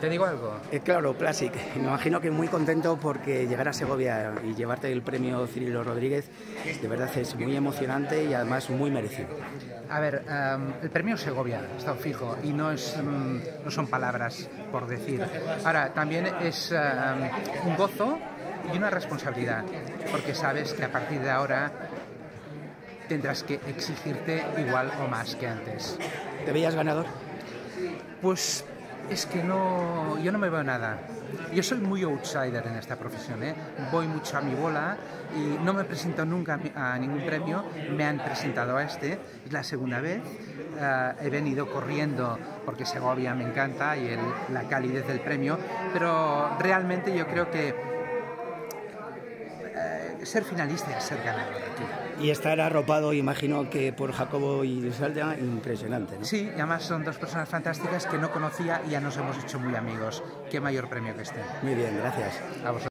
¿Te digo algo? Eh, claro, Classic. Me imagino que muy contento porque llegar a Segovia y llevarte el premio Cirilo Rodríguez de verdad es muy emocionante y además muy merecido. A ver, em, el premio Segovia está fijo y no, es, em, no son palabras por decir. Ahora, también es em, un gozo y una responsabilidad, porque sabes que a partir de ahora tendrás que exigirte igual o más que antes. ¿Te veías ganador? Pues es que no, yo no me veo nada. Yo soy muy outsider en esta profesión, ¿eh? voy mucho a mi bola y no me presento nunca a ningún premio, me han presentado a este, es la segunda vez, uh, he venido corriendo porque Segovia me encanta y el, la calidez del premio, pero realmente yo creo que ser finalista es ser ganador aquí. Y estar arropado, imagino que por Jacobo y Salda, impresionante. ¿no? Sí, y además son dos personas fantásticas que no conocía y ya nos hemos hecho muy amigos. Qué mayor premio que este. Muy bien, gracias. A vosotros.